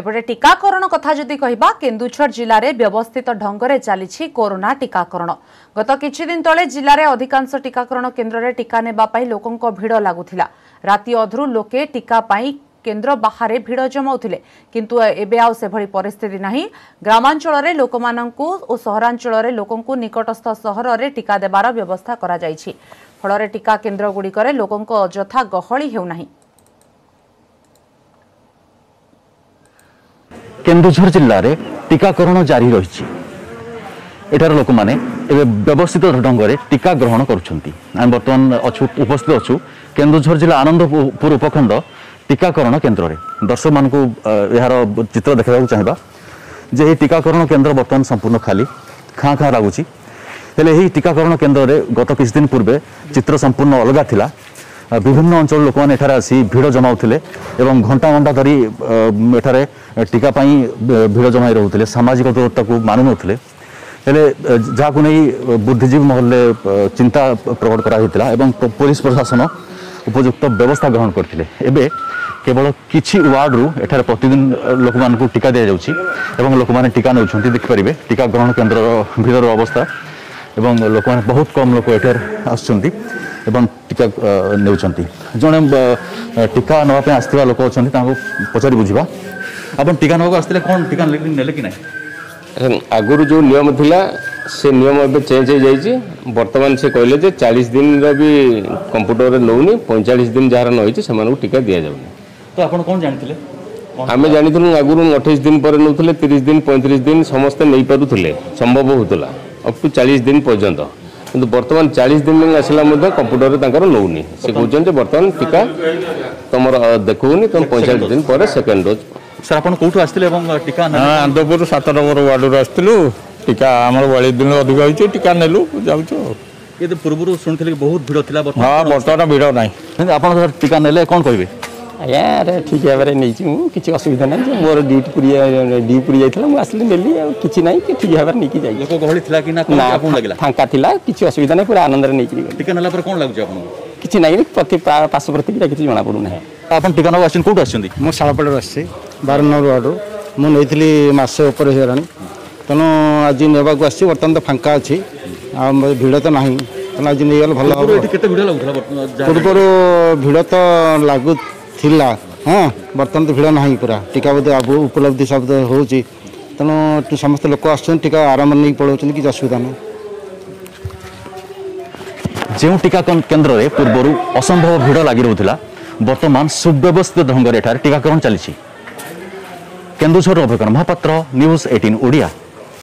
এপটে টিকাকরণ কথা যদি কহা কেন্দুঝর জেলার ব্যবস্থিত ঢঙ্গে চালছে করোনা টিকাকরণ গত কিছুদিন তলে জেলার অধিকাংশ টিকাকরণ কেন্দ্রে টিকা নেওয়া লোক ভিড় লাগুলা রাতে অধরু লোকে টিকা কেন্দ্র বাহারে ভিড় জমাউলে কিন্তু এবে আভি পরিস্থিতি না গ্রামাঞ্চলের লোক ও সহরাঞ্চলের লোক নিকটস্থ সহরের টিকা দেবার ব্যবস্থা করা যাই ফলের টিকা কেন্দ্রগুড়ি লোক অযথা গহলি হেউ না କେନ୍ଦୁଝର ଜିଲ୍ଲାରେ ଟିକାକରଣ ଜାରି ରହିଛି ଏଠାର ଲୋକମାନେ ଏବେ ବ୍ୟବସ୍ଥିତ ଢଙ୍ଗରେ ଟିକା ଗ୍ରହଣ କରୁଛନ୍ତି ଆମେ ବର୍ତ୍ତମାନ ଅଛୁ ଉପସ୍ଥିତ ଅଛୁ କେନ୍ଦୁଝର ଜିଲ୍ଲା ଆନନ୍ଦପୁର ଉପଖଣ୍ଡ ଟିକାକରଣ କେନ୍ଦ୍ରରେ ଦର୍ଶକମାନଙ୍କୁ ଏହାର ଚିତ୍ର ଦେଖାଇବାକୁ ଚାହିଁବା ଯେ ଏହି ଟିକାକରଣ କେନ୍ଦ୍ର ବର୍ତ୍ତମାନ ସମ୍ପୂର୍ଣ୍ଣ ଖାଲି ଖାଁ ଖାଁ ଲାଗୁଛି ହେଲେ ଏହି ଟିକାକରଣ କେନ୍ଦ୍ରରେ ଗତ କିଛି ଦିନ ପୂର୍ବେ ଚିତ୍ର ସମ୍ପୂର୍ଣ୍ଣ ଅଲଗା ଥିଲା ବିଭିନ୍ନ ଅଞ୍ଚଳର ଲୋକମାନେ ଏଠାରେ ଆସି ଭିଡ଼ ଜମାଉଥିଲେ ଏବଂ ଘଣ୍ଟା ଘଣ୍ଟା ଧରି ଏଠାରେ ଟିକା ପାଇଁ ଭିଡ଼ ଜମାଇ ରହୁଥିଲେ ସାମାଜିକ ଦୂରତାକୁ ମାନୁନଥିଲେ ହେଲେ ଯାହାକୁ ନେଇ ବୁଦ୍ଧିଜୀବୀ ମହଲରେ ଚିନ୍ତା ପ୍ରକଟ କରାଯାଇଥିଲା ଏବଂ ପୋଲିସ ପ୍ରଶାସନ ଉପଯୁକ୍ତ ବ୍ୟବସ୍ଥା ଗ୍ରହଣ କରିଥିଲେ ଏବେ কেবল কিছু ওয়ার্ডরু এখানে প্রতিদিন লোক টিকা দিয়া যাচ্ছে এবং লোক টিকা নেওয়া দেখিপারে টিকা গ্রহণ কেন্দ্রর ভিতর অবস্থা এবং লোক বহু কম লোক এঠার আসছেন ଏବଂ ଟୀକା ନେଉଛନ୍ତି ଜଣେ ଟୀକା ନେବା ପାଇଁ ଆସିଥିବା ଲୋକ ଅଛନ୍ତି ତାଙ୍କୁ ପଚାରି ବୁଝିବା ଆପଣ ଟୀକା ନେବାକୁ ଆସିଥିଲେ କ'ଣ ଟୀକା ନେଲେ କି ନାହିଁ ଆଗରୁ ଯେଉଁ ନିୟମ ଥିଲା ସେ ନିୟମ ଏବେ ଚେଞ୍ଜ ହେଇଯାଇଛି ବର୍ତ୍ତମାନ ସେ କହିଲେ ଯେ ଚାଳିଶ ଦିନର ବି କମ୍ପ୍ୟୁଟରରେ ନେଉନି ପଇଁଚାଳିଶ ଦିନ ଯାହାର ନେଇଛି ସେମାନଙ୍କୁ ଟୀକା ଦିଆଯାଉନି ତ ଆପଣ କ'ଣ ଜାଣିଥିଲେ ଆମେ ଜାଣିଥିଲୁ ଆଗରୁ ଅଠେଇଶ ଦିନ ପରେ ନେଉଥିଲେ ତିରିଶ ଦିନ ପଇଁତିରିଶ ଦିନ ସମସ୍ତେ ନେଇପାରୁଥିଲେ ସମ୍ଭବ ହେଉଥିଲା ଅପ୍ ଟୁ ଚାଳିଶ ଦିନ ପର୍ଯ୍ୟନ୍ତ କିନ୍ତୁ ବର୍ତ୍ତମାନ ଚାଳିଶ ଦିନ ଆସିଲା ମଧ୍ୟ କମ୍ପ୍ୟୁଟରରେ ତାଙ୍କର ନେଉନି ସେ କହୁଛନ୍ତି ଯେ ବର୍ତ୍ତମାନ ଟୀକା ତମର ଦେଖଉନି ତମେ ପଇଁଚାଳିଶ ଦିନ ପରେ ସେକେଣ୍ଡ ଡୋଜ୍ ସାର୍ ଆପଣ କେଉଁଠୁ ଆସିଥିଲେ ଏବଂ ଟୀକା ଆନ୍ଦପୁର ସାତ ନମ୍ବର ୱାର୍ଡ଼ରୁ ଆସିଥିଲୁ ଟୀକା ଆମର ବୟାଳିଶ ଦିନ ଅଧିକ ହେଇଛି ଟୀକା ନେଲୁ ଯାଉଛୁ ଆଉ ପୂର୍ବରୁ ଶୁଣିଥିଲି ବହୁତ ଭିଡ଼ ଥିଲା ହଁ ବର୍ତ୍ତମାନ ଭିଡ଼ ନାହିଁ ଆପଣ ଟୀକା ନେଲେ କ'ଣ କହିବେ ଆଜ୍ଞା ଆରେ ଠିକ୍ ଭାବରେ ନେଇଛି ମୁଁ କିଛି ଅସୁବିଧା ନାହିଁ ମୋର ଡ୍ୟୁଟି ପୁରୀ ଡ୍ୟୁ ପୁରୀ ଯାଇଥିଲା ମୁଁ ଆସିଲି ନେଲି ଆଉ କିଛି ନାହିଁ ଠିକ୍ ଭାବରେ ନେଇକି ଯାଇଛି ଲୋକ ଗହଳି ଥିଲା କି ନା ଆପଣ ଲାଗିଲା ଫାଙ୍କା ଥିଲା କିଛି ଅସୁବିଧା ନାହିଁ ପୁରା ଆନନ୍ଦରେ ନେଇକି ଟିକା ନେଲା ପରେ କ'ଣ ଲାଗୁଛି ଆପଣଙ୍କୁ କିଛି ନାହିଁ ପ୍ରତି ପାର୍ଶ୍ୱ ପ୍ରତିକ୍ରିୟା କିଛି ଜଣାପଡ଼ୁନାହିଁ ଆପଣ ଟିକା ନେବାକୁ ଆସିଛନ୍ତି କେଉଁଠୁ ଆସିଛନ୍ତି ମୁଁ ଶାଳପଡ଼ାରୁ ଆସିଛି ବାର ନମ୍ବର ୱାର୍ଡ଼ରୁ ମୁଁ ନେଇଥିଲି ମାସେ ଉପରେ ହେଇଗଲାଣି ତେଣୁ ଆଜି ନେବାକୁ ଆସିଛି ବର୍ତ୍ତମାନ ତ ଫାଙ୍କା ଅଛି ଆଉ ଭିଡ଼ ତ ନାହିଁ ତେଣୁ ଆଜି ନେଇଗଲେ ଭଲ ହେବ ପୂର୍ବରୁ ଭିଡ଼ ତ ଲାଗୁ ଥିଲା ହଁ ବର୍ତ୍ତମାନ ତ ଭିଡ଼ ନାହିଁ ପୁରା ଟୀକା ବୋଧେ ଉପଲବ୍ଧି ସବୁ ହେଉଛି ତେଣୁ ସମସ୍ତେ ଲୋକ ଆସୁଛନ୍ତି ଟୀକା ଆରାମରେ ନେଇକି ପଳାଉଛନ୍ତି କିଛି ଅସୁବିଧା ନାହିଁ ଯେଉଁ ଟୀକାକରଣ କେନ୍ଦ୍ରରେ ପୂର୍ବରୁ ଅସମ୍ଭବ ଭିଡ଼ ଲାଗି ରହୁଥିଲା ବର୍ତ୍ତମାନ ସୁବ୍ୟବସ୍ଥିତ ଢଙ୍ଗରେ ଏଠାରେ ଟୀକାକରଣ ଚାଲିଛି କେନ୍ଦୁଝରରୁ ଅଭିଜ୍ଞାନ ମହାପାତ୍ର ନ୍ୟୁଜ୍ ଏଇଟିନ୍ ଓଡ଼ିଆ